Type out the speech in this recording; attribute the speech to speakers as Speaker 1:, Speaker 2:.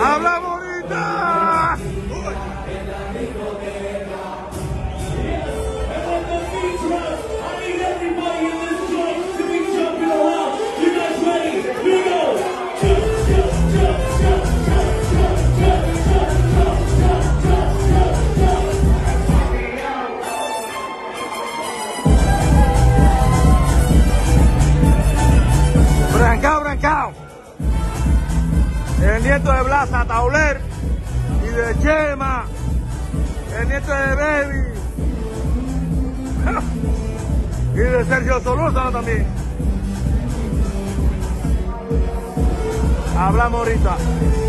Speaker 1: ¡Habla bonita! el nieto de Blasa Tauler y de Chema, el nieto de Baby y de Sergio Solúzano también. Hablamos ahorita.